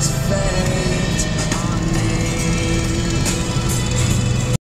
satisfied.